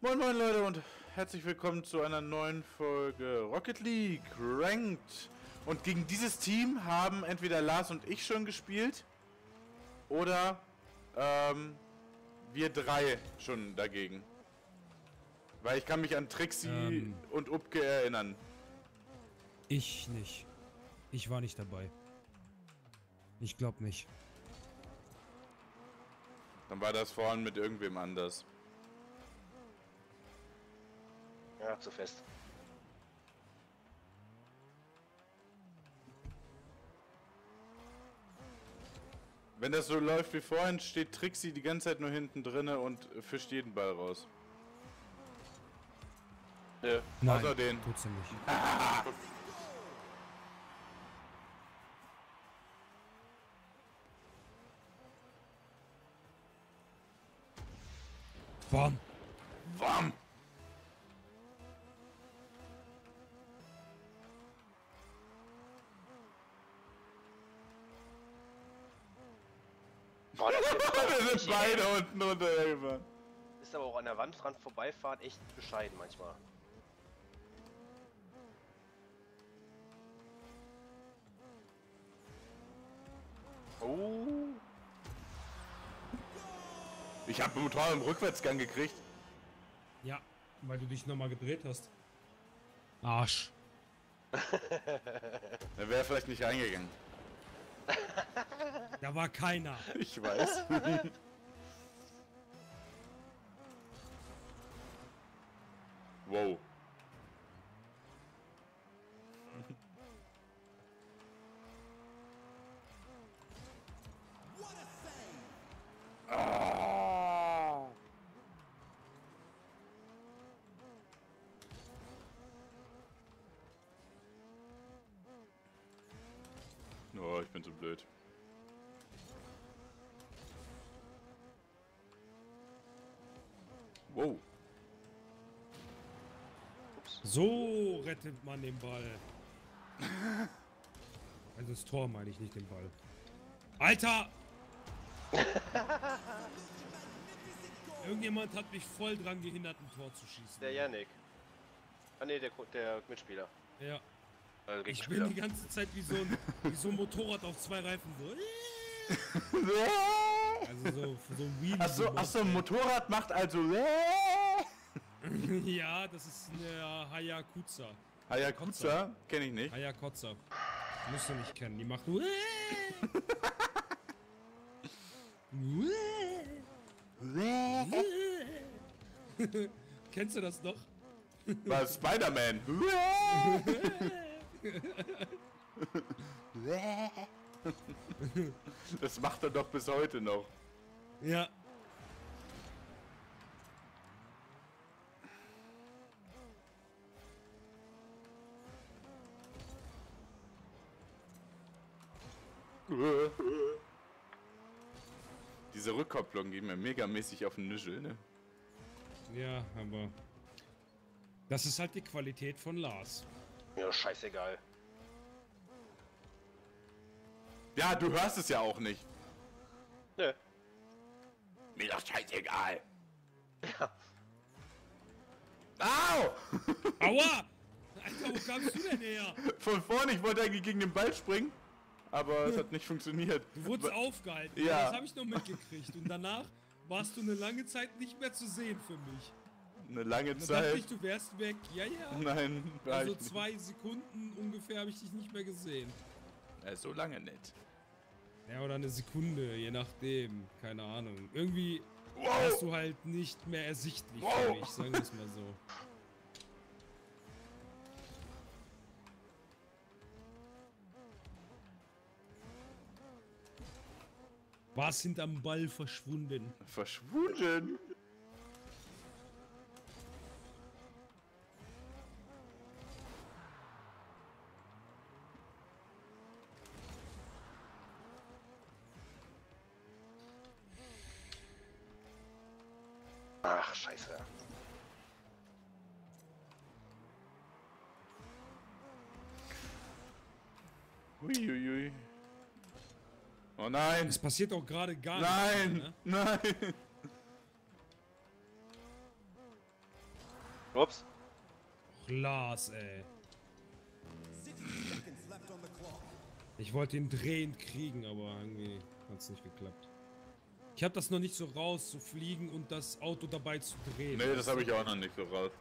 Moin moin Leute und herzlich willkommen zu einer neuen Folge Rocket League Ranked. Und gegen dieses Team haben entweder Lars und ich schon gespielt oder ähm, wir drei schon dagegen. Weil ich kann mich an Trixie Ähm. und Upke erinnern. Ich nicht. Ich war nicht dabei. Ich glaub nicht. Dann war das vorhin mit irgendwem anders. Ja, zu fest. Wenn das so läuft wie vorhin, steht Trixie die ganze Zeit nur hinten drinne und fischt jeden Ball raus. Nö. Nein, Außer den. tut sie nicht. Bam. Wam! Boah, das Wir sind beide unten runtergefahren. ist aber auch an der Wand dran vorbeifahren echt bescheiden manchmal. Oh. Ich habe brutal im Rückwärtsgang gekriegt. Ja, weil du dich nochmal gedreht hast. Arsch. Er wäre vielleicht nicht reingegangen. Da war keiner. Ich weiß. wow. Ah. Oh, ich bin so blöd. Wow. So rettet man den Ball. Also das Tor meine ich, nicht den Ball. Alter! Irgendjemand hat mich voll dran gehindert, ein Tor zu schießen. Der Yannick. Ah ne, der, der Mitspieler. Ja. Also Ich bin die ganze Zeit wie so ein, wie so ein Motorrad auf zwei Reifen. So. Also so, für so ein Wheelie. Achso, achso, ein Motorrad macht also. Ja, das ist eine Hayakuza. Hayakuza? Kenn ich nicht. Hayakuza. Musst du nicht kennen. Die macht nur. Kennst du das noch? War Spider-Man. Das macht er doch bis heute noch. Ja. Diese Rückkopplung geht mir megamäßig auf den Nüschel, ne? Ja, aber. Das ist halt die Qualität von Lars. Ja, scheißegal. Ja, du hörst es ja auch nicht. Nö. Mir doch scheißegal. Ja. Au! Aua! Alter, wo kamst du denn her? Von vorne, ich wollte eigentlich gegen den Ball springen, aber es hat nicht funktioniert. Du wurdest aufgehalten. Ja. Das habe ich noch mitgekriegt. Und danach warst du eine lange Zeit nicht mehr zu sehen für mich. Eine lange Dann dachte ich, Zeit. du wärst weg. Ja, ja. Nein, Also zwei Sekunden ungefähr habe ich dich nicht mehr gesehen. Äh, so lange nicht. Ja, oder eine Sekunde, je nachdem. Keine Ahnung. Irgendwie Wow! warst du halt nicht mehr ersichtlich für Wow. mich, sagen wir es mal so. Warst hinterm Ball verschwunden. Verschwunden. Ach, scheiße. Uiuiui. Oh nein! Es passiert auch gerade gar Nein! nichts. Ne? Nein! Ups. Lars, ey. Ich wollte ihn drehend kriegen, aber irgendwie hat es nicht geklappt. Ich habe das noch nicht so raus, zu fliegen und das Auto dabei zu drehen. Nee, das habe ich auch noch nicht so raus.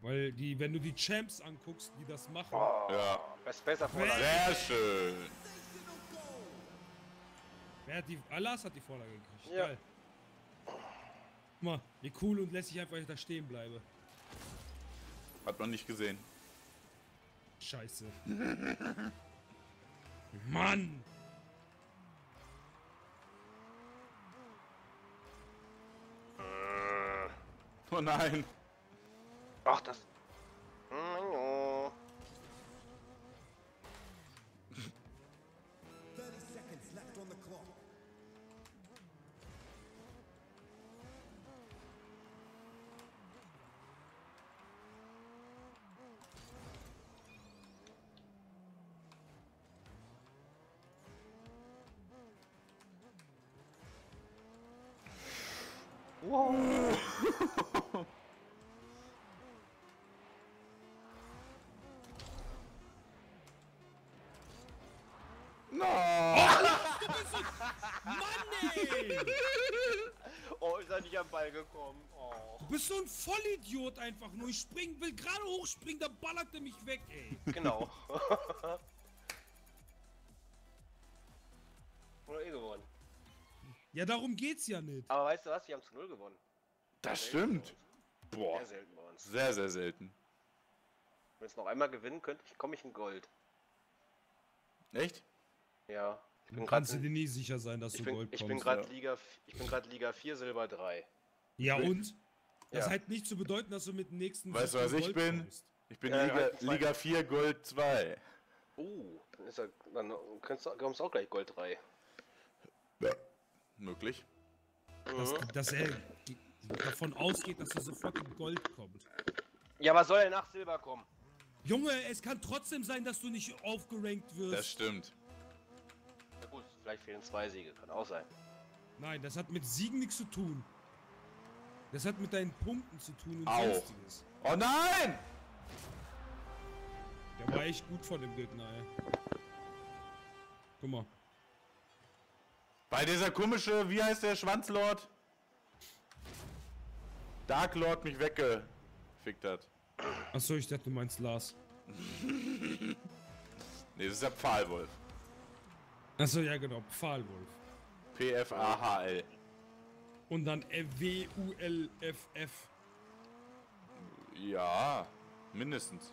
Weil die, wenn du die Champs anguckst, die das machen, Oh, Ja. Best, besser Vorlage. Sehr schön. Wer hat die. Ah, Lars hat die Vorlage gekriegt. Ja. Geil. Guck mal, wie cool und lässig einfach ich da stehen bleibe. Hat man nicht gesehen. Scheiße. Mann! Oh nein. Ach, das. Mm, oh. No. Mann, ey! oh, ist er nicht am Ball gekommen. Oh. Du bist so ein Vollidiot einfach nur. Ich spring, will gerade hochspringen, da ballert er mich weg, ey. Genau. Ja, darum geht's ja nicht. Aber weißt du was? Wir haben zu null gewonnen. Das stimmt. Boah. Sehr selten bei uns. Sehr, sehr selten. Wenn es noch einmal gewinnen könnte, ich komme ich in Gold. Echt? Ja. Ich Du bin kannst du dir nie sicher sein, dass ich du bin, Gold ich bin kommst. gerade ja. Liga ich bin gerade Liga 4 Silber 3. Ja, und? Das Ja. hat nicht zu bedeuten, dass du mit dem nächsten Weißt du, was ich Gold bin? kommst. Ich bin Ja, Liga, halt. Liga 4 Gold 2. Uh, dann ist er dann kannst du kommst du auch gleich Gold 3. Möglich. Dass, dass er davon ausgeht, dass du sofort in Gold kommst. Ja, was soll er nach Silber kommen? Junge, es kann trotzdem sein, dass du nicht aufgerankt wirst. Das stimmt. Na gut, vielleicht fehlen zwei Siege, kann auch sein. Nein, das hat mit Siegen nichts zu tun. Das hat mit deinen Punkten zu tun und Au. sonstiges. Oh nein! Der war echt gut von dem Gegner, ey. Guck mal. Bei dieser komische, wie heißt der Schwanzlord? Dark Lord mich weggefickt hat. Achso, ich dachte, du meinst Lars. Nee, das ist der Pfahlwolf. Achso, ja genau, Pfahlwolf. P-F-A-H-L. Und dann W-U-L-F-F. Ja, mindestens.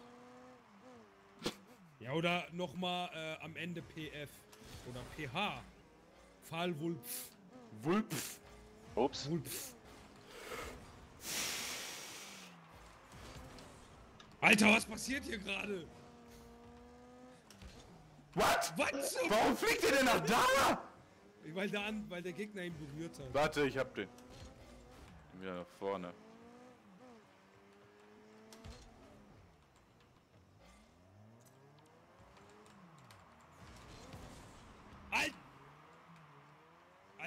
Ja, oder nochmal äh, am Ende PF. Oder PH. Pfahlwulpf. Wulpf. Ups. Wulpf. Alter, was passiert hier gerade? What? Was? Warum fliegt ihr denn nach da? Weil der, weil der Gegner ihn berührt hat. Warte, ich hab den. Wieder nach vorne.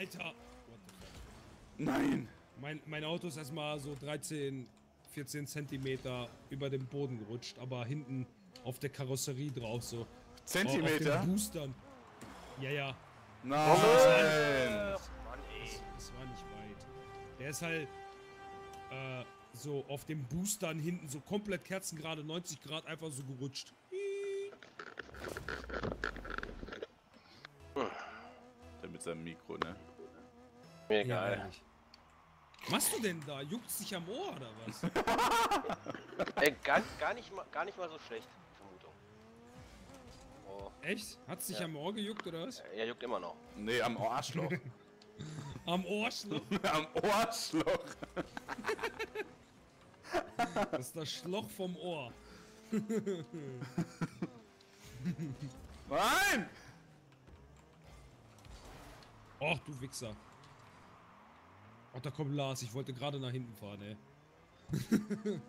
Alter! Nein! Mein, mein Auto ist erstmal so 13, 14 Zentimeter über dem Boden gerutscht, aber hinten auf der Karosserie drauf so. Auf Zentimeter? den Boostern. Ja, ja. Nein! Mann, ey. Es war nicht weit. Der ist halt äh, so auf dem Boostern hinten so komplett kerzengerade 90 Grad einfach so gerutscht. Der mit seinem Mikro, ne? Mir Ja, egal. ehrlich. Was machst du denn da? Juckt's dich am Ohr oder was? Ey, gar, gar, nicht mal, gar nicht mal so schlecht, Vermutung. Oh, Echt? Hat's dich Ja. am Ohr gejuckt oder was? er juckt immer noch. Nee, am Arschloch. Am Ohrschloch? am Ohrschloch. Das ist das Schloch vom Ohr. Nein! Och, du Wichser. Ach, da kommt Lars. Ich wollte gerade nach hinten fahren, ey.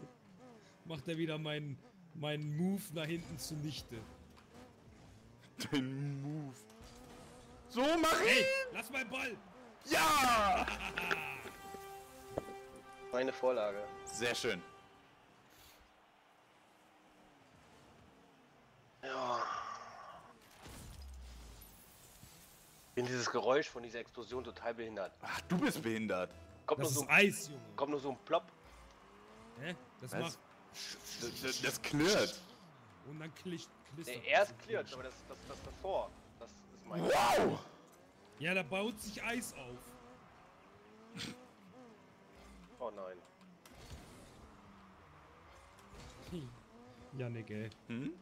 Macht er wieder meinen meinen Move nach hinten zunichte. Den Move. So, mach Hey, ihn! lass mal Ball! Ja! Meine Vorlage. Sehr schön. Ich bin dieses Geräusch von dieser Explosion total behindert. Ach, du bist behindert. Kommt, nur Das so, ist Eis, Junge. kommt nur so ein Plop. Hä? Das Was? macht. Das, das, das klirrt. Und dann klischt. klistert Nee, erst klirrt, aber das, das, das davor. Das ist mein. Wow! Ja, da baut sich Eis auf. Oh nein. Hm. Janik, ey. Hm?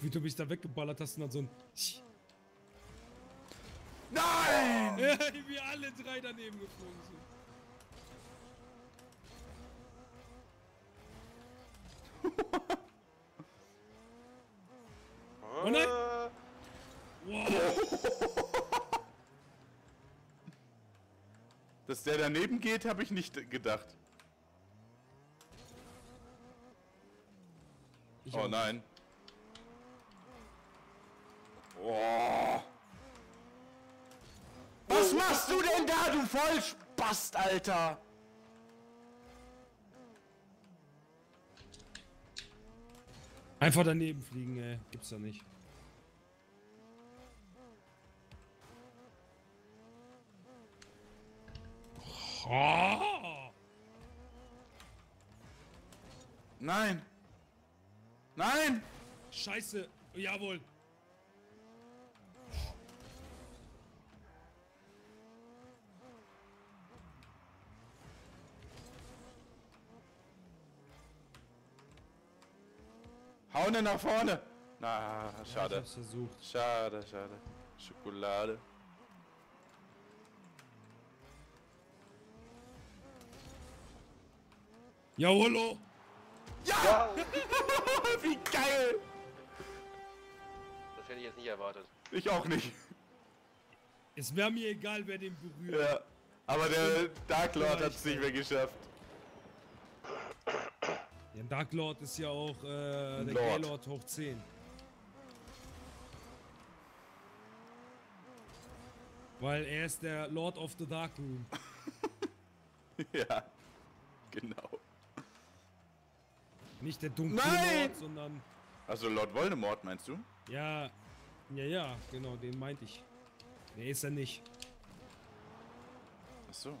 Wie du mich da weggeballert hast und dann so ein. Nein! Wie alle drei daneben geflogen sind. Oh nein! Wow. Dass der daneben geht, habe ich nicht gedacht. Ich Oh nein. Oh. Was machst du denn da, du Vollspast, Alter? Einfach daneben fliegen, ey. Gibt's da nicht. Oh. Nein. Nein! Scheiße. Jawohl. Haune nach vorne! Na, Ja, schade. hab's versucht. Schade, schade. Schokolade. Jawollo. ja, Wie geil! das hätte ich jetzt nicht erwartet. Ich auch nicht. Es wäre mir egal, wer den berührt. Ja. Aber der Dark Lord hat es nicht mehr geschafft. Dark Lord ist ja auch äh, der Lord. Gaylord hoch 10. Weil er ist der Lord of the Dark Room. Ja. Genau. Nicht der dunkle Nein! Lord, sondern. Also Lord Voldemort meinst du? Ja. Ja, ja, genau, den meinte ich. Der ist er nicht. Ach so.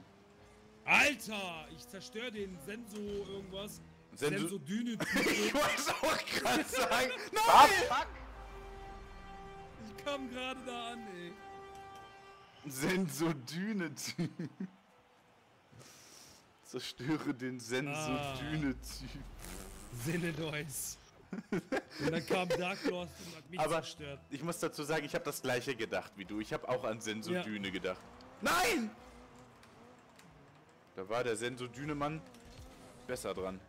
Alter! Ich zerstöre den Senso irgendwas. Senso- Senso Düne. Ich wollte auch gerade sagen. Ah, Nein! fuck! Ich kam gerade da an, ey. Sensodyne-Typ. Zerstöre den Sensodyne-Typ. Sinnedeus. Und dann kam Dark Lord und hat mich Aber zerstört. ich muss dazu sagen, ich habe das gleiche gedacht wie du. Ich habe auch an Sensodyne gedacht. Nein! Da war der Sensodyne-Mann besser dran.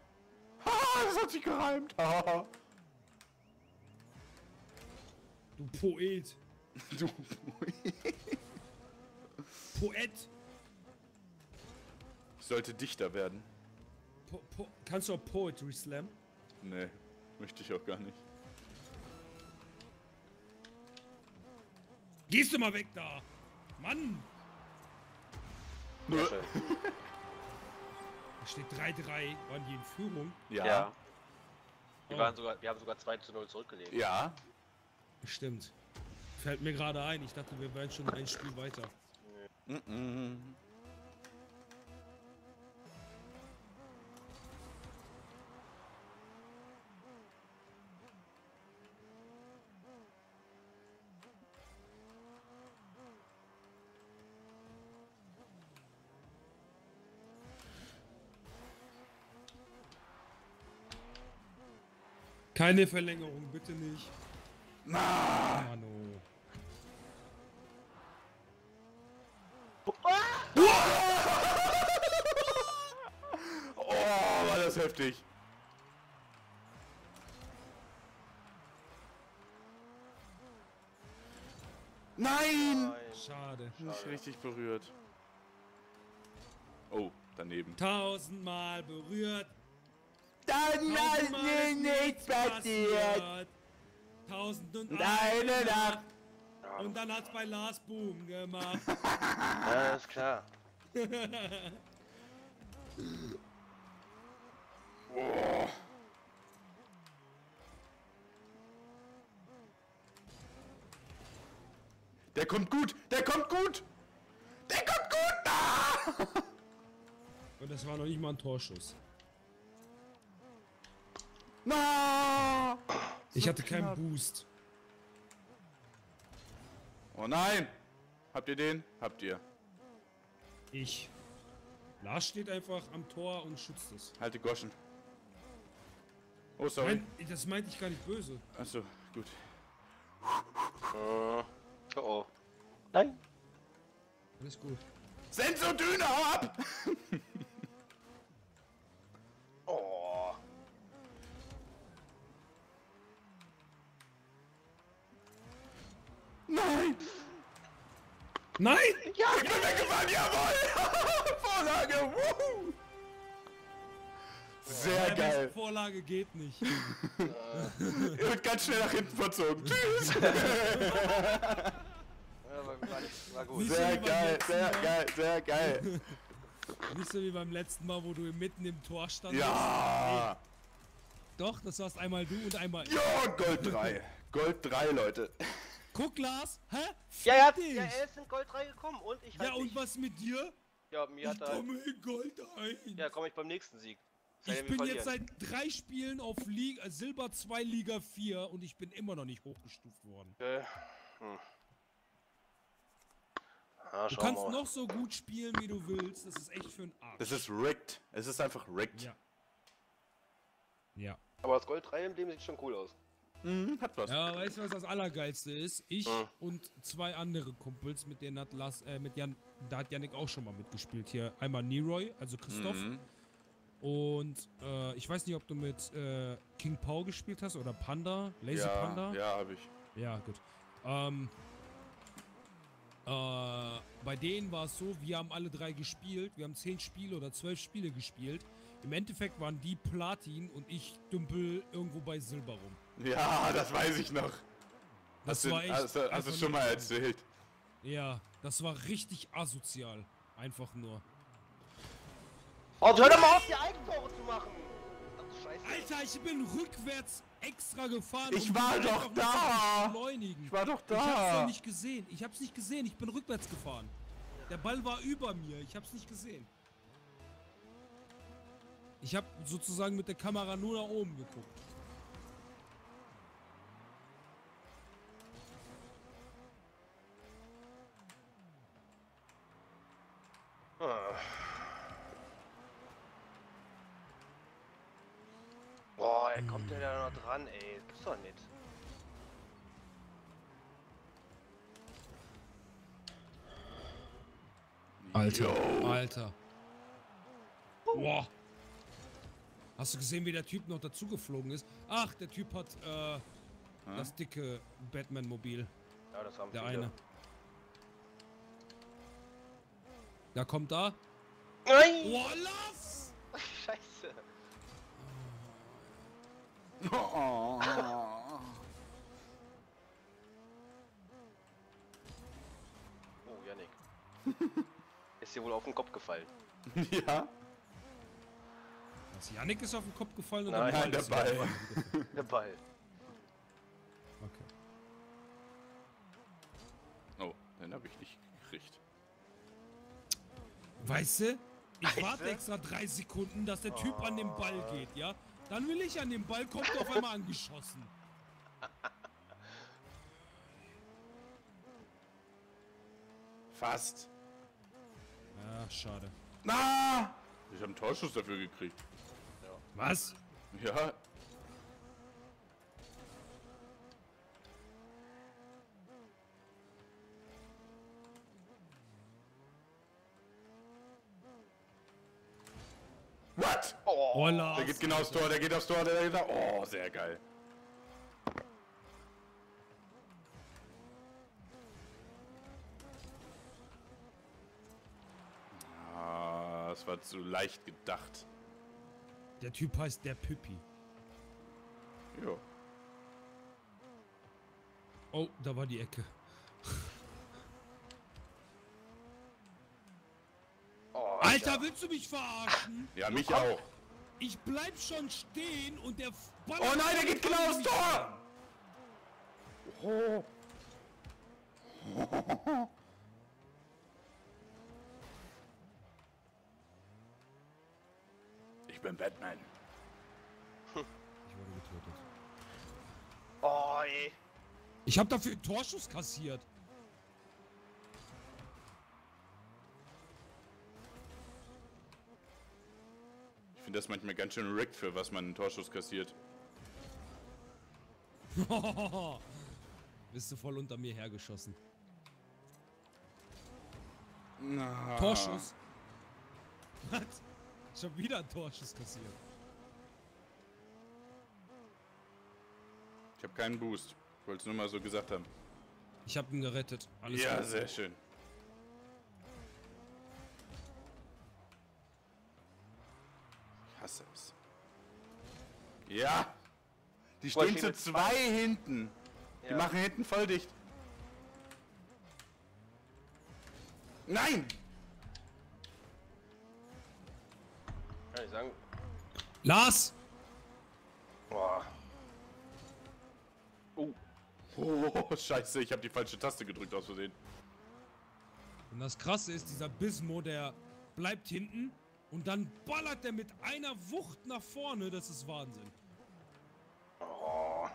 Das hat sich gereimt. Du Poet. du. Poet. Ich sollte Dichter werden. Po po kannst du auch Poetry Slam? Nee, möchte ich auch gar nicht. Gehst du mal weg da! Mann! Schön. Da steht 3-3. Waren die in Führung? Ja. Ja. Wir, Oh. waren sogar, wir haben sogar 2 zu 0 zurückgelegt. Ja. Stimmt. Fällt mir gerade ein. Ich dachte, wir wären schon ein Spiel weiter. Mhm. Keine Verlängerung, bitte nicht. Na, Mano. oh, war das heftig. Nein! Nein. Schade. Nicht richtig berührt. Oh, daneben. Tausendmal berührt dann ist mir nichts passiert. Tausend und eine Nacht. Und dann hat's bei Lars Boom gemacht. ja, ist klar. oh. Der kommt gut! Der kommt gut! Der kommt gut! Ah! Und das war noch nicht mal ein Torschuss. Na! Ich hatte knapp. keinen Boost. Oh nein! Habt ihr den? Habt ihr. Ich. Lars steht einfach am Tor und schützt es. Halte Goschen. Oh, sorry. Nein, das meinte ich gar nicht böse. Achso, gut. Oh oh. Nein. Alles gut. Sensodüne, hau ab! Nein! Ja! Ich bin weggefahren, jawohl! Vorlage, wuhu! Sehr Ja, geil. Vorlage geht nicht. Er wird ganz schnell nach hinten verzogen. Tschüss! War, gut. Sehr geil, sehr geil, sehr geil. Nicht so wie beim letzten Mal, wo du mitten im Tor standest. Ja! Doch, das warst einmal du und einmal ich. Ja, Gold 3. Gold 3, Leute. Guck, Lars, hä? Ja, ja, Fick dich. ja, er ist in Gold 3 gekommen und ich halt Ja, und nicht. was mit dir? Ja, mir Ich hat er. komme in Gold ein. Ja, komme ich beim nächsten Sieg. Sei ich bin jetzt verlieren. seit drei Spielen auf Liga, Silber 2 Liga 4 und ich bin immer noch nicht hochgestuft worden. Äh, hm. Ah, Du kannst mal. noch so gut spielen, wie du willst. Das ist echt für ein Arsch. Das ist rigged. Es ist einfach rigged. Ja. Ja. Aber das Gold 3 Emblem sieht schon cool aus. Mhm, hat was. Ja, weißt du, was das Allergeilste ist? Ich Hm. und zwei andere Kumpels, mit denen hat Lars, äh, mit Jan, da hat Yannick auch schon mal mitgespielt. Hier einmal Neroy, also Christoph. Mhm. Und äh, ich weiß nicht, ob du mit äh, King Paul gespielt hast oder Panda, Lazy Ja, Panda. ja, hab ich. Ja, gut. Ähm, äh, bei denen war es so, wir haben alle drei gespielt. Wir haben zehn Spiele oder zwölf Spiele gespielt. Im Endeffekt waren die Platin und ich dümpel irgendwo bei Silber rum. Ja, das weiß ich noch. Das hast du, war echt. hast, du- hast einfach du schon mal erzählt. Ja, das war richtig asozial. Einfach nur. Oh, hör doch mal auf, die Eigentore zu machen! Alter, ich bin rückwärts extra gefahren. Ich um war doch da. Ich war doch Ich hab's da. doch nicht gesehen. Ich hab's nicht gesehen. Ich bin rückwärts gefahren. Der Ball war über mir. Ich hab's nicht gesehen. Ich hab sozusagen mit der Kamera nur nach oben geguckt. Noch dran, ey. Gibt's doch nicht. Alter. Alter. Boah. Hast du gesehen, wie der Typ noch dazugeflogen ist? Ach, der Typ hat äh, das dicke Batman-Mobil. Ja, das haben Der viele. eine. Da kommt da. Nein! Boah, lass! Scheiße. Oh. Oh, Janik. Ist dir wohl auf den Kopf gefallen. ja. Was, Yannick ist auf den Kopf gefallen und Nein, am der ist Ball. Der Ball. Okay. Oh, den habe ich nicht gekriegt. Weißt du? Ich warte extra drei Sekunden, dass der Typ an den Ball geht, ja? Dann will ich an den Ball, kommt auf einmal angeschossen. Fast. Ja, schade. Na! Ich habe einen Torschuss dafür gekriegt. Was? Ja. Lars. Der geht genau aufs Tor, der geht aufs Tor, der geht auf... Oh, sehr geil. Ah, das war zu leicht gedacht. Der Typ heißt der Püppi. Jo. Oh, da war die Ecke. oh, Alter, willst du mich verarschen? Ja, mich auch. Ich bleib schon stehen und der Ball. Oh nein, der geht genau aufs Tor! Oh. Ich bin Batman. Ich wurde getötet. Oh, ey. Ich habe dafür einen Torschuss kassiert. Finde das manchmal ganz schön rigged, für was man einen Torschuss kassiert. Bist du voll unter mir hergeschossen. Na. Torschuss. Was? Schon wieder ein Torschuss kassiert. Ich habe keinen Boost. Ich wollte es nur mal so gesagt haben. Ich habe ihn gerettet. Alles ja, gut. sehr schön. Ich hasse es. Ja! Die Boah, stehen zu zwei hinten. Die Ja. machen hinten voll dicht. Nein! Kann ich sagen. Lars! Boah. Oh. Oh, scheiße, ich habe die falsche Taste gedrückt aus Versehen. Und das krasse ist, dieser Bismo, der bleibt hinten und dann ballert der mit einer Wucht nach vorne. Das ist Wahnsinn. Oh.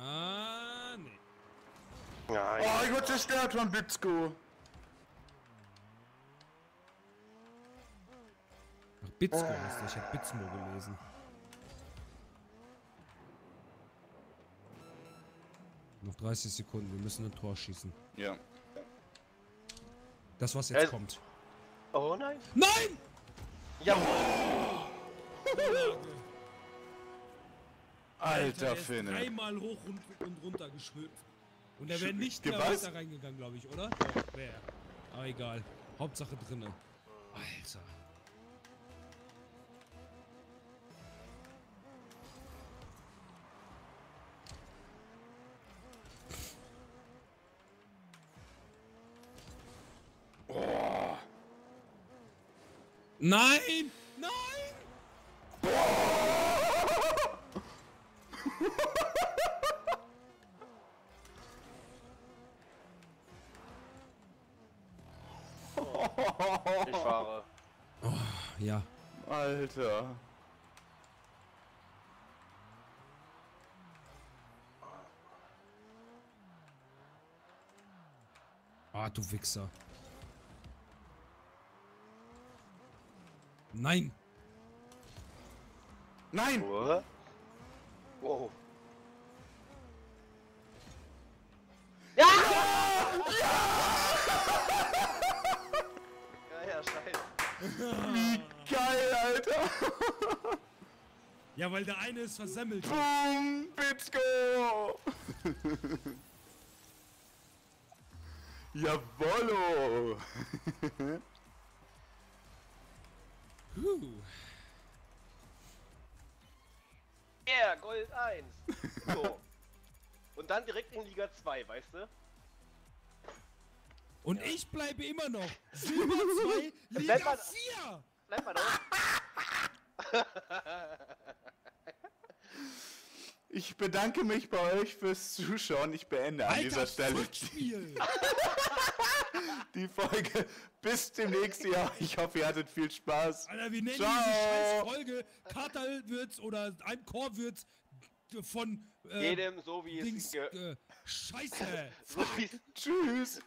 Ah, nee. Nein. Oh, ich wurde zerstört von Blitzko. Ach, Bitzmo ist das. Ich hab Bitzmo gelesen. Noch 30 Sekunden. Wir müssen ein Tor schießen. Ja. Das, was jetzt Äh. kommt. Oh nein. Nein! Ja. Alter er ist Finne. Dreimal hoch und, und runter geschwimmt. Und er wäre nicht mehr was? weiter reingegangen, glaube ich, oder? Doch, wäre. Aber egal. Hauptsache drinne. Alter. Nein! Nein! Ich fahre. Ja. Alter. Ah, du Wichser. Nein! Nein! Wow. Scheiße. Geil, Alter! Ja, weil der eine ist versemmelt. Boom! Blitzko! Jawollo! Puh. Yeah, Gold 1. So. Und dann direkt in Liga 2, weißt du? Und ich bleibe immer noch. Silber 2, Liga Bleib mal- 4! Bleib mal da. Ich bedanke mich bei euch fürs Zuschauen. Ich beende an dieser Stelle die Folge. Bis demnächst, ja. Ich hoffe, ihr hattet viel Spaß. Alter, wir nennen Ciao. diese scheiß Folge Katerwürz oder ein Chorwürz von äh, Jedem so wie es Dings, ge äh, Scheiße. so wie es Tschüss.